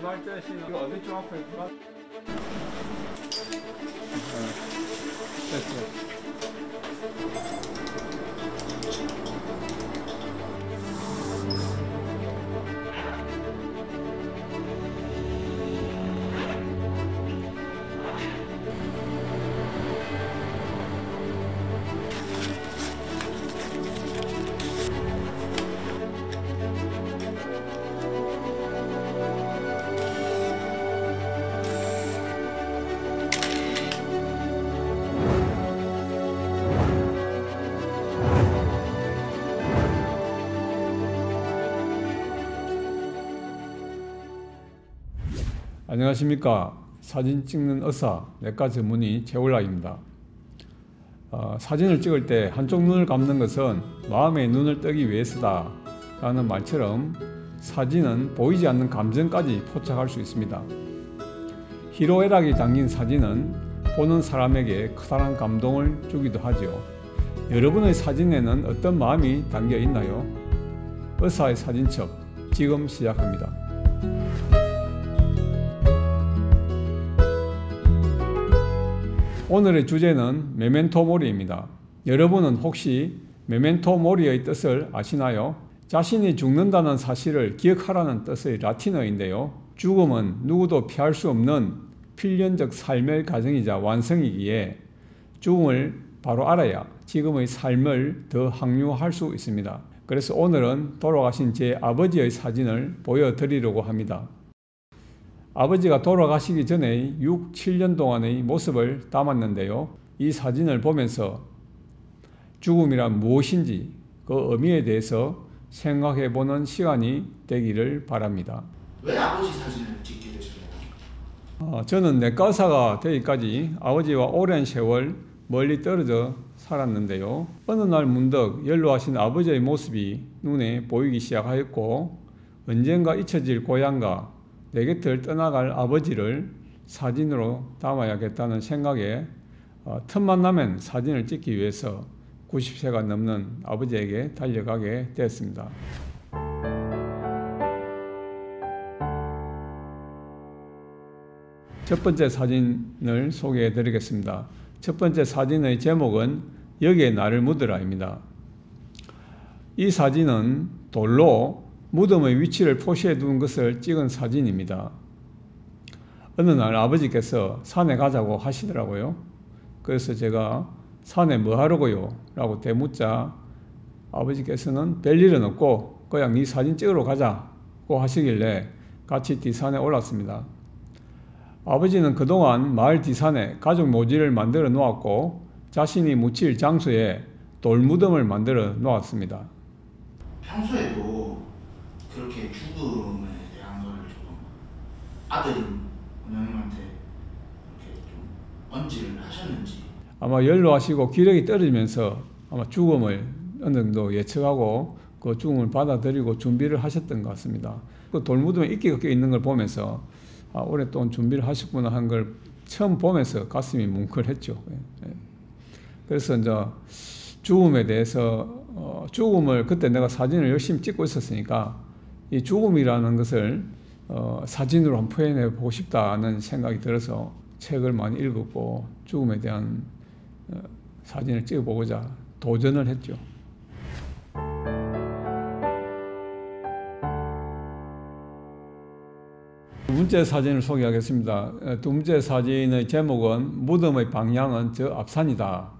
불발자 씨는 이거 안녕하십니까. 사진 찍는 의사 내과 전문의 최올락입니다. 어, 사진을 찍을 때 한쪽 눈을 감는 것은 마음의 눈을 뜨기 위해서다 라는 말처럼 사진은 보이지 않는 감정까지 포착할 수 있습니다. 희로애락이 담긴 사진은 보는 사람에게 커다란 감동을 주기도 하죠. 여러분의 사진에는 어떤 마음이 담겨 있나요? 의사의 사진첩 지금 시작합니다 오늘의 주제는 메멘토 모리입니다. 여러분은 혹시 메멘토 모리의 뜻을 아시나요? 자신이 죽는다는 사실을 기억하라는 뜻의 라틴어인데요. 죽음은 누구도 피할 수 없는 필연적 삶의 과정이자 완성이기에 죽음을 바로 알아야 지금의 삶을 더 항유할 수 있습니다. 그래서 오늘은 돌아가신 제 아버지의 사진을 보여드리려고 합니다. 아버지가 돌아가시기 전에 6, 7년 동안의 모습을 담았는데요. 이 사진을 보면서 죽음이란 무엇인지 그 의미에 대해서 생각해 보는 시간이 되기를 바랍니다. 왜 아버지 사진을 찍게 되셨나요? 어, 저는 내과 의사가 되기까지 아버지와 오랜 세월 멀리 떨어져 살았는데요. 어느 날 문득 연로하신 아버지의 모습이 눈에 보이기 시작하였고 언젠가 잊혀질 고향과 내 곁을 떠나갈 아버지를 사진으로 담아야겠다는 생각에 어, 틈만 나면 사진을 찍기 위해서 90세가 넘는 아버지에게 달려가게 되었습니다. 첫 번째 사진을 소개해 드리겠습니다. 첫 번째 사진의 제목은 여기에 나를 묻으라입니다. 이 사진은 돌로 무덤의 위치를 표시해 둔 것을 찍은 사진입니다. 어느 날 아버지께서 산에 가자고 하시더라고요. 그래서 제가 산에 뭐 하려고요? 라고 대묻자 아버지께서는 별일은 없고 그냥 네 사진 찍으러 가자고 하시길래 같이 뒷산에 올랐습니다. 아버지는 그동안 마을 뒷산에 가족 묘지를 만들어 놓았고 자신이 묻힐 장소에 돌무덤을 만들어 놓았습니다. 평소에도 그렇게 죽음에 대한 걸 조금 아들인 원영님한테 이렇게 좀 언지를 하셨는지 아마 연로하시고 기력이 떨어지면서 아마 죽음을 어느 정도 예측하고 그 죽음을 받아들이고 준비를 하셨던 것 같습니다. 그 돌무덤에 이끼가 껴 있는 걸 보면서 아, 오랫동안 준비를 하셨구나 한 걸 처음 보면서 가슴이 뭉클했죠. 예, 예. 그래서 이제 죽음에 대해서 어, 죽음을 그때 내가 사진을 열심히 찍고 있었으니까 이 죽음이라는 것을 어, 사진으로 한번 표현해 보고 싶다는 생각이 들어서 책을 많이 읽었고 죽음에 대한 어, 사진을 찍어보고자 도전을 했죠. 두 번째 사진을 소개하겠습니다. 어, 두 번째 사진의 제목은 무덤의 방향은 저 앞산이다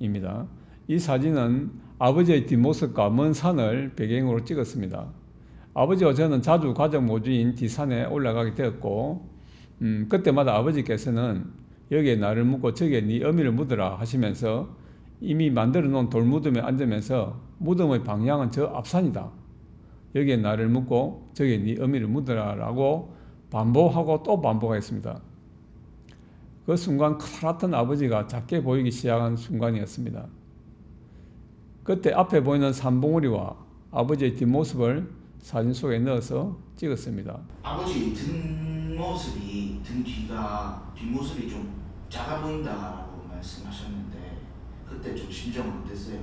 입니다. 이 사진은 아버지의 뒷모습과 먼 산을 배경으로 찍었습니다. 아버지와 저는 자주 가족 모주인 뒷산에 올라가게 되었고 음, 그때마다 아버지께서는 여기에 나를 묻고 저기에 네 어미를 묻으라 하시면서 이미 만들어 놓은 돌무덤에 앉으면서 무덤의 방향은 저 앞산이다. 여기에 나를 묻고 저기에 네 어미를 묻으라 라고 반복하고 또 반복했습니다. 그 순간 커다랗던 아버지가 작게 보이기 시작한 순간이었습니다. 그때 앞에 보이는 산봉우리와 아버지의 뒷모습을 사진 속에 넣어서 찍었습니다. 아버지 뒷모습이 등 뒤가 뒷모습이 좀 작아 보인다라고 말씀하셨는데 그때 좀 심정은 어땠어요?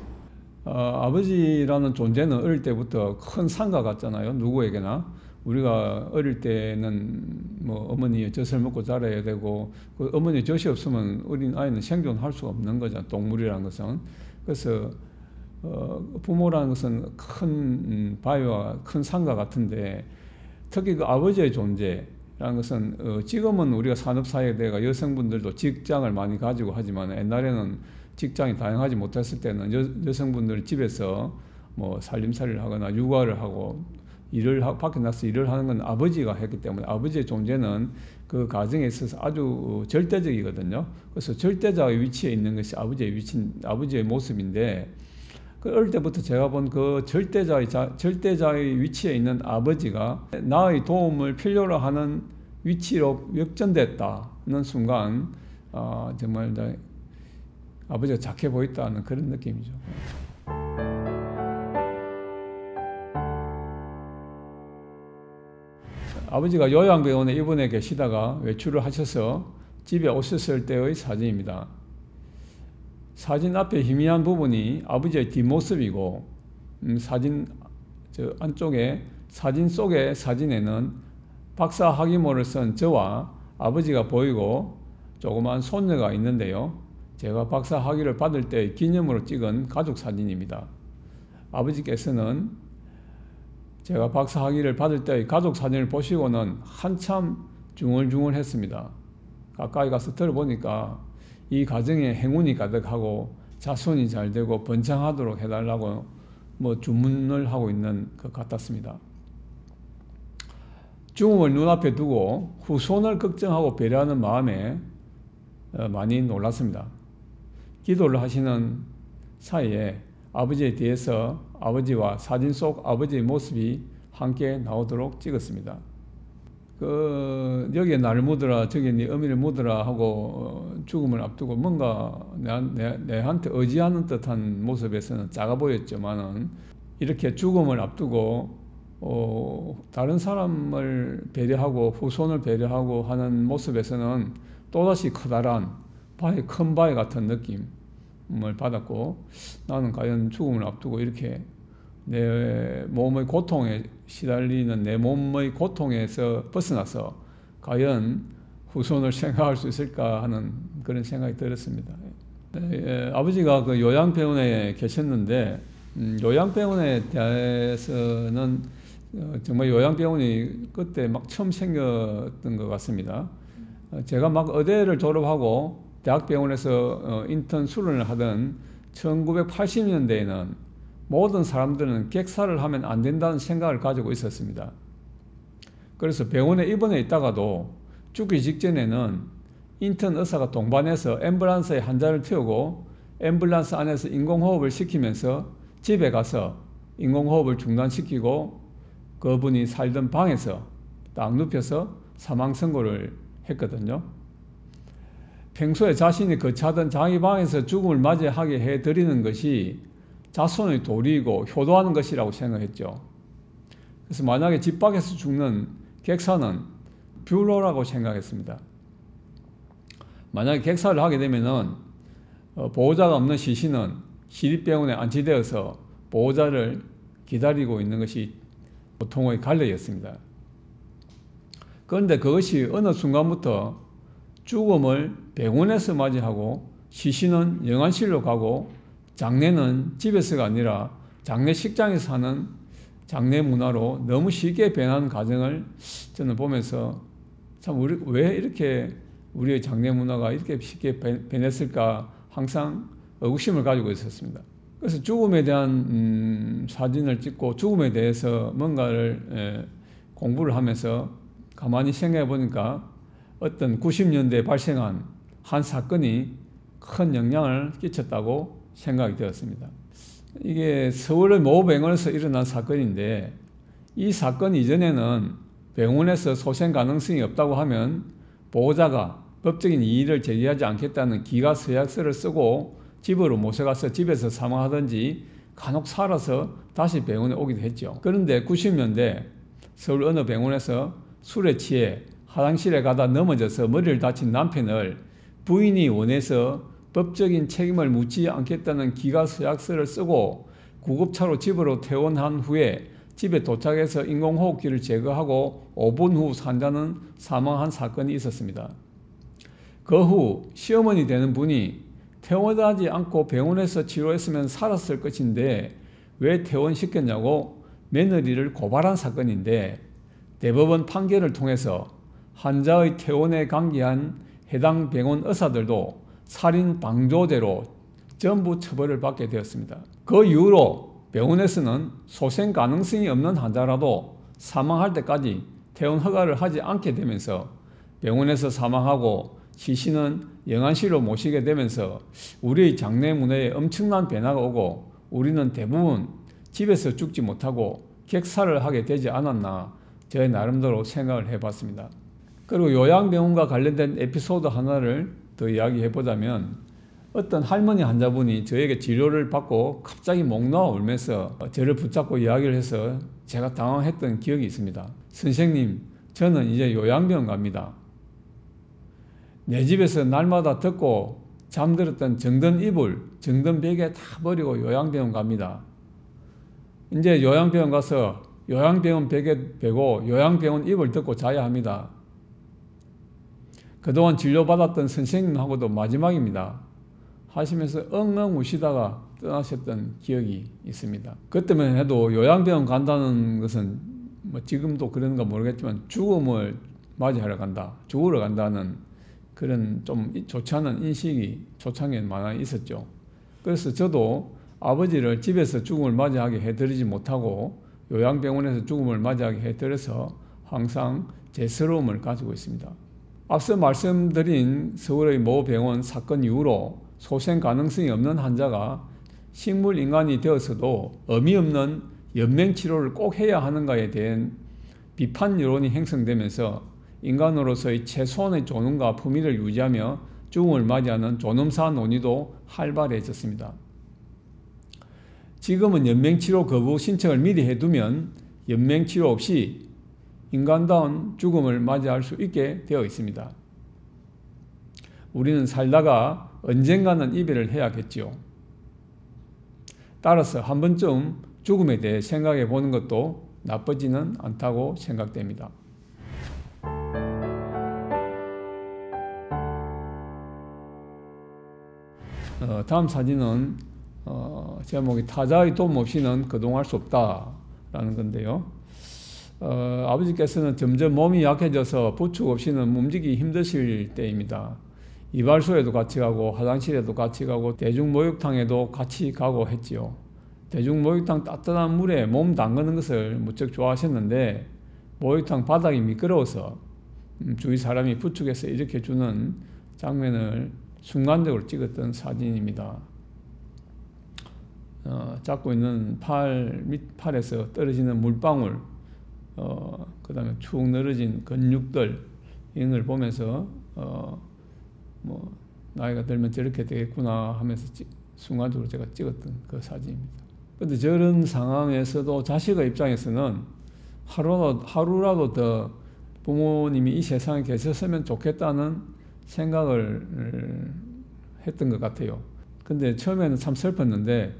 어, 아버지라는 존재는 어릴 때부터 큰 산과 같잖아요. 누구에게나 우리가 어릴 때는 뭐 어머니의 젖을 먹고 자라야 되고 그 어머니 젖이 없으면 어린 아이는 생존할 수가 없는 거죠. 동물이라는 것은. 그래서 어, 부모라는 것은 큰 음, 바위와 큰 산과 같은데 특히 그 아버지의 존재라는 것은 어, 지금은 우리가 산업사회대가 여성분들도 직장을 많이 가지고 하지만 옛날에는 직장이 다양하지 못했을 때는 여, 여성분들이 집에서 뭐 살림살이를 하거나 육아를 하고 일을 하, 밖에 나서 일을 하는 건 아버지가 했기 때문에 아버지의 존재는 그 가정에 있어서 아주 절대적이거든요. 그래서 절대자의 위치에 있는 것이 아버지의 위치, 아버지의 모습인데 그 어릴 때부터 제가 본 그 절대자의 자, 절대자의 위치에 있는 아버지가 나의 도움을 필요로 하는 위치로 역전됐다는 순간 어, 정말 아버지가 착해 보였다는 그런 느낌이죠. 아버지가 요양병원에 입원해 계시다가 외출을 하셔서 집에 오셨을 때의 사진입니다. 사진 앞에 희미한 부분이 아버지의 뒷모습이고 음, 사진 저 안쪽에 사진 속의 사진에는 박사 학위모를 쓴 저와 아버지가 보이고 조그만 손녀가 있는데요. 제가 박사 학위를 받을 때 기념으로 찍은 가족 사진입니다. 아버지께서는 제가 박사 학위를 받을 때 가족 사진을 보시고는 한참 중얼중얼했습니다. 가까이 가서 들어보니까 이 가정에 행운이 가득하고 자손이 잘 되고 번창하도록 해달라고 뭐 주문을 하고 있는 것 같았습니다. 죽음을 눈앞에 두고 후손을 걱정하고 배려하는 마음에 어, 많이 놀랐습니다. 기도를 하시는 사이에 아버지에 대해서 아버지와 사진 속 아버지의 모습이 함께 나오도록 찍었습니다. 그 여기에 나를 묻어라 저기에 네 어미를 묻어라 하고 어, 죽음을 앞두고 뭔가 내, 내, 내 한테 의지하는 듯한 모습에서는 작아 보였지만은 이렇게 죽음을 앞두고 어, 다른 사람을 배려하고 후손을 배려하고 하는 모습에서는 또다시 커다란 바위 큰 바위 같은 느낌을 받았고 나는 과연 죽음을 앞두고 이렇게 내 몸의 고통에 시달리는 내 몸의 고통에서 벗어나서 과연 후손을 생각할 수 있을까 하는 그런 생각이 들었습니다. 예, 아버지가 그 요양병원에 계셨는데 음, 요양병원에 대해서는 어, 정말 요양병원이 그때 막 처음 생겼던 것 같습니다. 어, 제가 막 의대를 졸업하고 대학병원에서 어, 인턴 수련을 하던 1980년대에는 모든 사람들은 객사를 하면 안 된다는 생각을 가지고 있었습니다. 그래서 병원에 입원해 있다가도 죽기 직전에는 인턴 의사가 동반해서 앰뷸런스에 환자를 태우고 앰뷸런스 안에서 인공호흡을 시키면서 집에 가서 인공호흡을 중단시키고 그분이 살던 방에서 딱 눕혀서 사망 선고를 했거든요. 평소에 자신이 거처하던 자기 방에서 죽음을 맞이하게 해드리는 것이 자손의 도리이고 효도하는 것이라고 생각했죠. 그래서 만약에 집 밖에서 죽는 객사는 뷰로라고 생각했습니다. 만약에 객사를 하게 되면은 어, 보호자가 없는 시신은 시립병원에 안치되어서 보호자를 기다리고 있는 것이 보통의 관례였습니다. 그런데 그것이 어느 순간부터 죽음을 병원에서 맞이하고 시신은 영안실로 가고 장례는 집에서가 아니라 장례식장에서 하는 장례 문화로 너무 쉽게 변한 과정을 저는 보면서 참 우리 왜 이렇게 우리의 장례 문화가 이렇게 쉽게 변했을까 항상 의구심을 가지고 있었습니다. 그래서 죽음에 대한 음, 사진을 찍고 죽음에 대해서 뭔가를 에, 공부를 하면서 가만히 생각해 보니까 어떤 90년대에 발생한 한 사건이 큰 영향을 끼쳤다고 생각이 되었습니다. 이게 서울의 모 병원에서 일어난 사건인데 이 사건 이전에는 병원에서 소생 가능성이 없다고 하면 보호자가 법적인 이의를 제기하지 않겠다는 기가 서약서를 쓰고 집으로 모셔가서 집에서 사망하든지 간혹 살아서 다시 병원에 오기도 했죠. 그런데 90년대 서울 어느 병원에서 술에 취해 화장실에 가다 넘어져서 머리를 다친 남편을 부인이 원해서 법적인 책임을 묻지 않겠다는 기가 서약서를 쓰고 구급차로 집으로 퇴원한 후에 집에 도착해서 인공호흡기를 제거하고 5분 후 환자는 사망한 사건이 있었습니다. 그 후 시어머니 되는 분이 퇴원하지 않고 병원에서 치료했으면 살았을 것인데 왜 퇴원시켰냐고 며느리를 고발한 사건인데 대법원 판결을 통해서 환자의 퇴원에 관계한 해당 병원 의사들도 살인 방조죄로 전부 처벌을 받게 되었습니다. 그 이후로 병원에서는 소생 가능성이 없는 환자라도 사망할 때까지 퇴원 허가를 하지 않게 되면서 병원에서 사망하고 시신은 영안실로 모시게 되면서 우리의 장내 문화에 엄청난 변화가 오고 우리는 대부분 집에서 죽지 못하고 객사를 하게 되지 않았나 저의 나름대로 생각을 해봤습니다. 그리고 요양병원과 관련된 에피소드 하나를 더 이야기해 보자면 어떤 할머니 환자분이 저에게 치료를 받고 갑자기 목 놓아 울면서 저를 붙잡고 이야기를 해서 제가 당황했던 기억이 있습니다. 선생님, 저는 이제 요양병원 갑니다. 내 집에서 날마다 듣고 잠들었던 정든 이불, 정든 베개 다 버리고 요양병원 갑니다. 이제 요양병원 가서 요양병원 베개 베고 요양병원 이불 듣고 자야 합니다. 그동안 진료받았던 선생님하고도 마지막입니다. 하시면서 엉엉 우시다가 떠나셨던 기억이 있습니다. 그때만 해도 요양병원 간다는 것은 뭐 지금도 그런가 모르겠지만 죽음을 맞이하러 간다, 죽으러 간다는 그런 좀 좋지 않은 인식이 초창에 많이 있었죠. 그래서 저도 아버지를 집에서 죽음을 맞이하게 해드리지 못하고 요양병원에서 죽음을 맞이하게 해드려서 항상 제스러움을 가지고 있습니다. 앞서 말씀드린 서울의 모 병원 사건 이후로 소생 가능성이 없는 환자가 식물 인간이 되어서도 의미 없는 연맹 치료를 꼭 해야 하는가에 대한 비판 여론이 형성되면서 인간으로서의 최소한의 존엄과 품위를 유지하며 죽음을 맞이하는 존엄사 논의도 활발해졌습니다. 지금은 연맹치료 거부 신청을 미리 해두면 연맹치료 없이 인간다운 죽음을 맞이할 수 있게 되어 있습니다. 우리는 살다가 언젠가는 이별을 해야겠지요. 따라서 한 번쯤 죽음에 대해 생각해 보는 것도 나쁘지는 않다고 생각됩니다. 어, 다음 사진은 어, 제목이 타자의 도움 없이는 거동할 수 없다라는 건데요. 어, 아버지께서는 점점 몸이 약해져서 부축 없이는 움직이기 힘드실 때입니다. 이발소에도 같이 가고 화장실에도 같이 가고 대중목욕탕에도 같이 가고 했지요. 대중목욕탕 따뜻한 물에 몸 담그는 것을 무척 좋아하셨는데 목욕탕 바닥이 미끄러워서 음, 주위 사람이 부축해서 일으켜 주는 장면을 순간적으로 찍었던 사진입니다. 어, 잡고 있는 팔, 밑 팔에서 떨어지는 물방울, 어, 그 다음에 축 늘어진 근육들, 이런 걸 보면서, 어, 뭐, 나이가 들면 저렇게 되겠구나 하면서 찍, 순간적으로 제가 찍었던 그 사진입니다. 근데 저런 상황에서도 자식의 입장에서는 하루라도, 하루라도 더 부모님이 이 세상에 계셨으면 좋겠다는 생각을 했던 것 같아요. 근데 처음에는 참 슬펐는데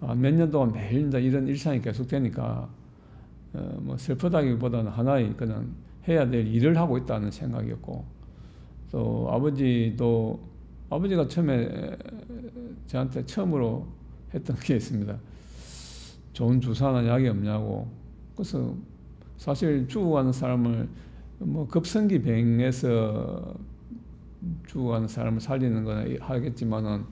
아, 몇 년 동안 매일 이런 일상이 계속되니까 어, 뭐 슬프다기보다는 하나의 그냥 해야 될 일을 하고 있다는 생각이었고 또 아버지도 아버지가 처음에 저한테 처음으로 했던 게 있습니다. 좋은 주사나 약이 없냐고. 그래서 사실 죽어가는 사람을 뭐 급성기 병에서 죽어가는 사람을 살리는 거는 하겠지만은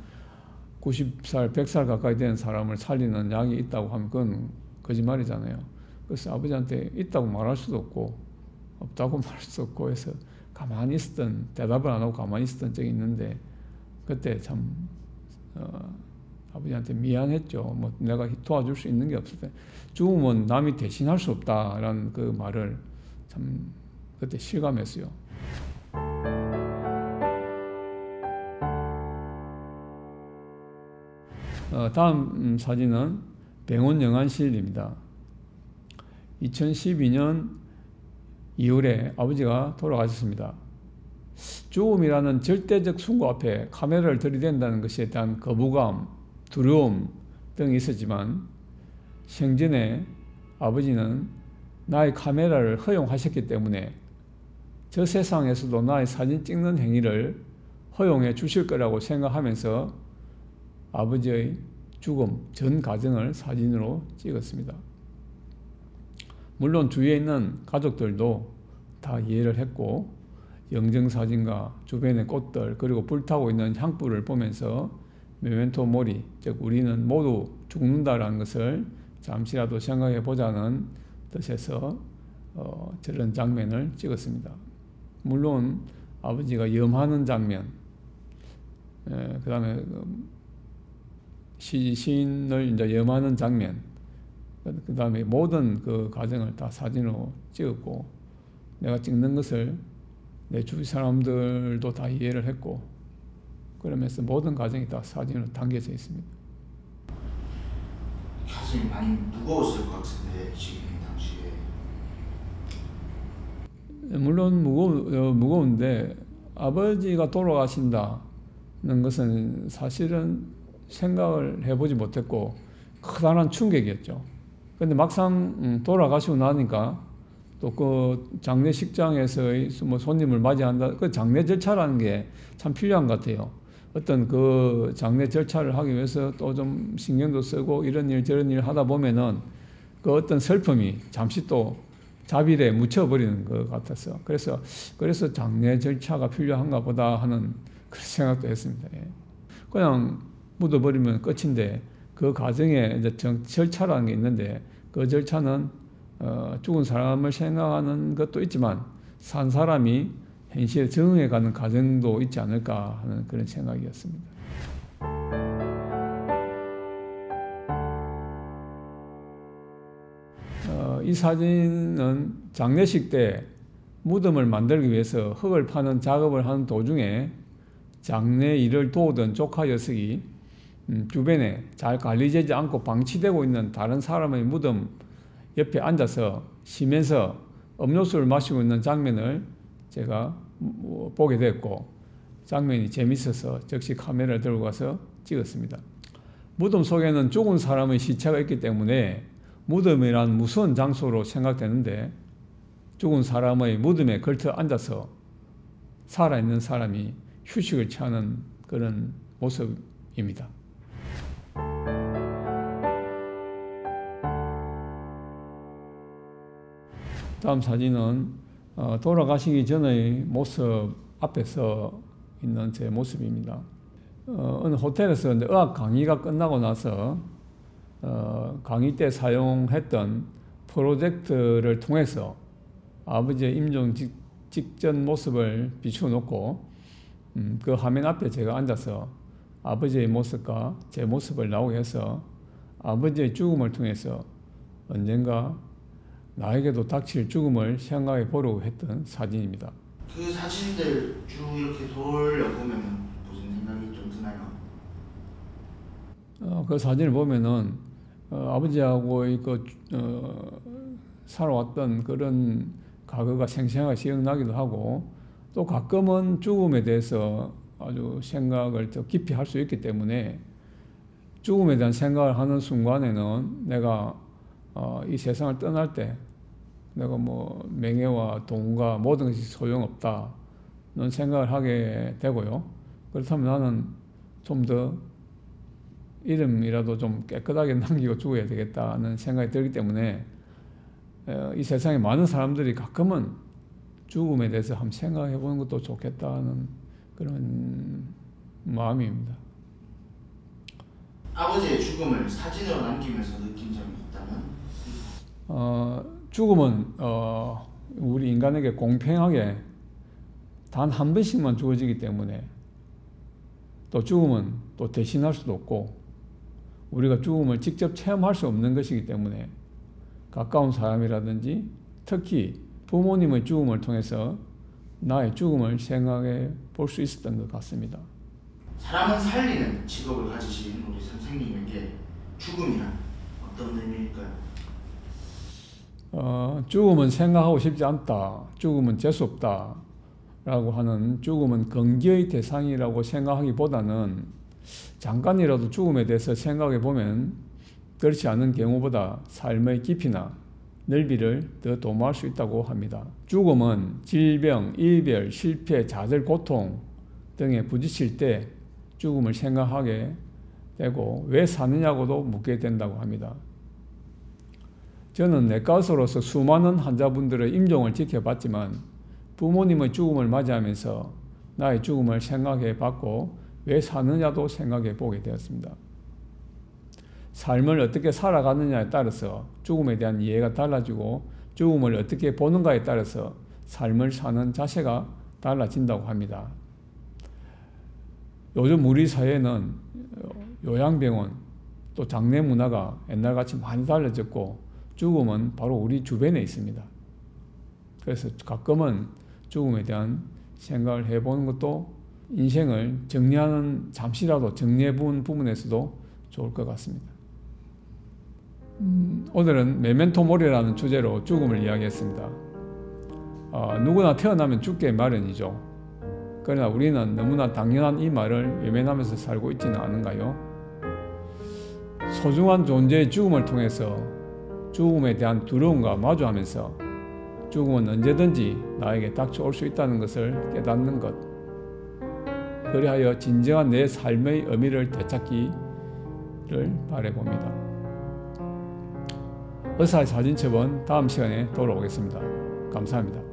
90살, 100살 가까이 된 사람을 살리는 약이 있다고 하면 그건 거짓말이잖아요. 그래서 아버지한테 있다고 말할 수도 없고 없다고 말할 수 없고 해서 가만히 있었던 대답을 안 하고 가만히 있었던 적이 있는데 그때 참 어, 아버지한테 미안했죠. 뭐 내가 도와줄 수 있는 게 없을 때 죽으면 남이 대신할 수 없다라는 그 말을 참 그때 실감했어요. 어, 다음 음, 사진은 병원 영안실입니다. 2012년 2월에 아버지가 돌아가셨습니다. 죽음이라는 절대적 숭고 앞에 카메라를 들이댄다는 것에 대한 거부감, 두려움 등이 있었지만 생전에 아버지는 나의 카메라를 허용하셨기 때문에 저 세상에서도 나의 사진 찍는 행위를 허용해 주실 거라고 생각하면서 아버지의 죽음 전 과정을 사진으로 찍었습니다. 물론 주위에 있는 가족들도 다 이해를 했고 영정사진과 주변의 꽃들 그리고 불타고 있는 향불을 보면서 메멘토 모리 즉 우리는 모두 죽는다라는 것을 잠시라도 생각해 보자는 뜻에서 어, 저런 장면을 찍었습니다. 물론 아버지가 염하는 장면, 그 다음에 시인을 이제 염하는 장면, 그 다음에 모든 그 과정을 다 사진으로 찍었고, 내가 찍는 것을 내 주위 사람들도 다 이해를 했고, 그러면서 모든 과정이 다 사진으로 담겨져 있습니다. 가슴이 많이 무거웠을 것 같은데 지금 당시에 물론 무거, 어, 무거운데 아버지가 돌아가신다는 것은 사실은 생각을 해보지 못했고 커다란 충격이었죠. 근데 막상 음, 돌아가시고 나니까 또 그 장례식장에서의 뭐 손님을 맞이한다 그 장례 절차라는 게 참 필요한 것 같아요. 어떤 그 장례 절차를 하기 위해서 또 좀 신경도 쓰고 이런 일 저런 일 하다 보면은 그 어떤 슬픔이 잠시 또 자비에 묻혀버리는 것 같아서 그래서 그래서 장례 절차가 필요한가 보다 하는 그런 생각도 했습니다. 예. 그냥 묻어버리면 끝인데 그 과정에 이제 정, 절차라는 게 있는데 그 절차는 어, 죽은 사람을 생각하는 것도 있지만 산 사람이 현실에 적응해가는 과정도 있지 않을까 하는 그런 생각이었습니다. 어, 이 사진은 장례식 때 무덤을 만들기 위해서 흙을 파는 작업을 하는 도중에 장례 일을 도우던 조카 녀석이 음, 주변에 잘 관리되지 않고 방치되고 있는 다른 사람의 무덤 옆에 앉아서 쉬면서 음료수를 마시고 있는 장면을 제가 뭐 보게 됐고 장면이 재밌어서 즉시 카메라를 들고 가서 찍었습니다. 무덤 속에는 죽은 사람의 시체가 있기 때문에 무덤이란 무서운 장소로 생각되는데 죽은 사람의 무덤에 걸터 앉아서 살아있는 사람이 휴식을 취하는 그런 모습입니다. 다음 사진은 어, 돌아가시기 전의 모습 앞에서 있는 제 모습입니다. 어, 어느 호텔에서 의학 강의가 끝나고 나서 어, 강의 때 사용했던 프로젝트를 통해서 아버지의 임종 직, 직전 모습을 비추어 놓고 음, 그 화면 앞에 제가 앉아서 아버지의 모습과 제 모습을 나오게 해서 아버지의 죽음을 통해서 언젠가 나에게도 닥칠 죽음을 생각해 보려고 했던 사진입니다. 그 사진들 쭉 이렇게 돌려보면 무슨 생각이 좀 드나요? 어, 그 사진을 보면은 어, 아버지하고 그 어, 살아왔던 그런 과거가 생생하게 기억나기도 하고 또 가끔은 죽음에 대해서 아주 생각을 더 깊이 할 수 있기 때문에 죽음에 대한 생각을 하는 순간에는 내가 어, 이 세상을 떠날 때 내가 뭐 명예와 돈과 모든 것이 소용없다는 생각을 하게 되고요. 그렇다면 나는 좀 더 이름이라도 좀 깨끗하게 남기고 죽어야 되겠다는 생각이 들기 때문에 어, 이 세상에 많은 사람들이 가끔은 죽음에 대해서 한번 생각해 보는 것도 좋겠다는 그런 마음입니다. 아버지의 죽음을 사진으로 남기면서 느낀 점이? 어, 죽음은 어, 우리 인간에게 공평하게 단 한 번씩만 주어지기 때문에 또 죽음은 또 대신할 수도 없고 우리가 죽음을 직접 체험할 수 없는 것이기 때문에 가까운 사람이라든지 특히 부모님의 죽음을 통해서 나의 죽음을 생각해 볼 수 있었던 것 같습니다. 사람은 살리는 직업을 가지신 우리 선생님에게 죽음이란 어떤 의미일까요? 어, 죽음은 생각하고 싶지 않다. 죽음은 재수 없다. 라고 하는 죽음은 긍지의 대상이라고 생각하기보다는 잠깐이라도 죽음에 대해서 생각해 보면 그렇지 않은 경우보다 삶의 깊이나 넓이를 더 도모할 수 있다고 합니다. 죽음은 질병, 이별, 실패, 좌절, 고통 등에 부딪힐 때 죽음을 생각하게 되고 왜 사느냐고도 묻게 된다고 합니다. 저는 내과의사로서 수많은 환자분들의 임종을 지켜봤지만 부모님의 죽음을 맞이하면서 나의 죽음을 생각해 봤고 왜 사느냐도 생각해 보게 되었습니다. 삶을 어떻게 살아가느냐에 따라서 죽음에 대한 이해가 달라지고 죽음을 어떻게 보는가에 따라서 삶을 사는 자세가 달라진다고 합니다. 요즘 우리 사회는 요양병원 또 장례 문화가 옛날같이 많이 달라졌고 죽음은 바로 우리 주변에 있습니다. 그래서 가끔은 죽음에 대한 생각을 해보는 것도 인생을 정리하는 잠시라도 정리해본 부분에서도 좋을 것 같습니다. 음, 오늘은 메멘토 모리라는 주제로 죽음을 이야기했습니다. 어, 누구나 태어나면 죽게 마련이죠. 그러나 우리는 너무나 당연한 이 말을 외면하면서 살고 있지는 않은가요? 소중한 존재의 죽음을 통해서 죽음에 대한 두려움과 마주하면서 죽음은 언제든지 나에게 닥쳐올 수 있다는 것을 깨닫는 것. 그리하여 진정한 내 삶의 의미를 되찾기를 바라봅니다. 의사의 사진첩은 다음 시간에 돌아오겠습니다. 감사합니다.